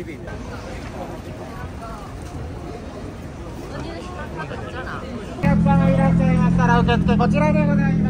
お客様いらっしゃいましたら受付こちらでございます。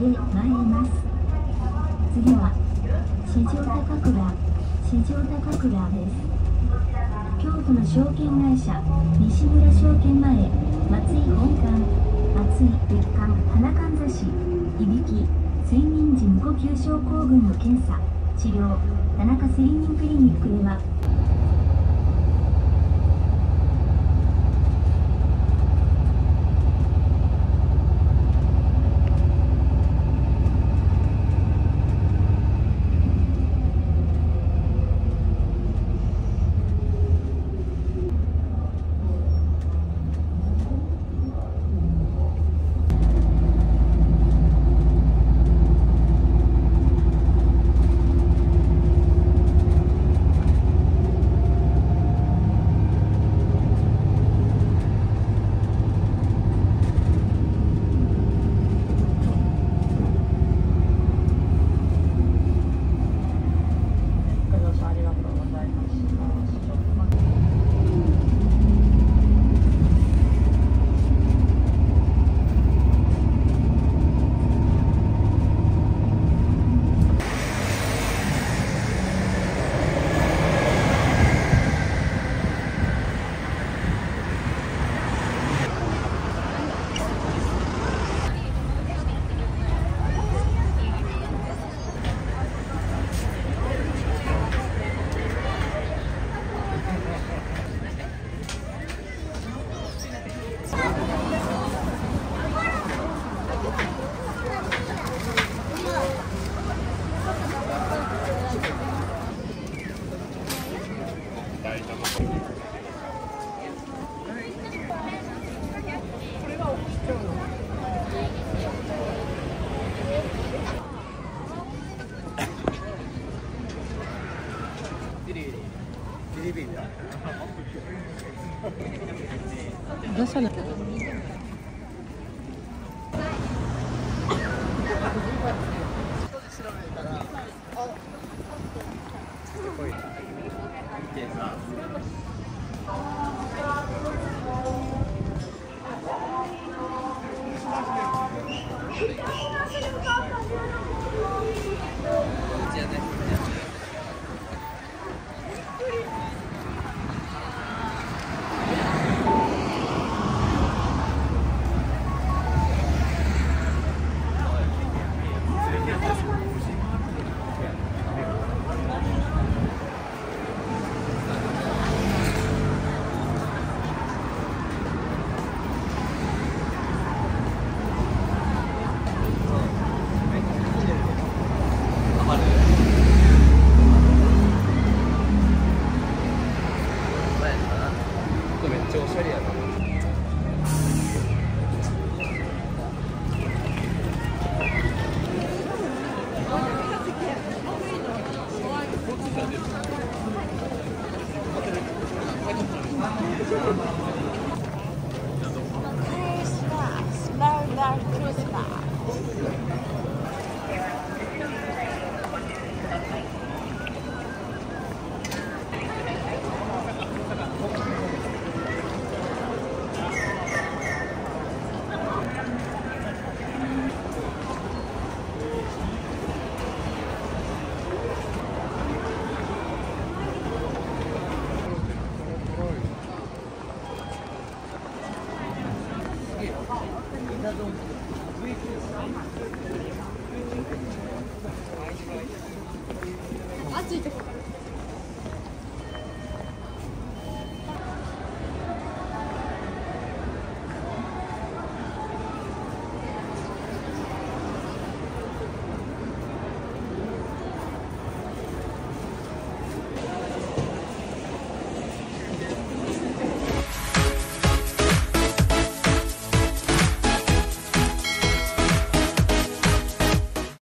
へ参ります次は四条高倉四条高倉です。京都の証券会社西村証券前松井本館松井別館花かんざしいびき睡眠時無呼吸症候群の検査治療田中睡眠クリニックでは出さない。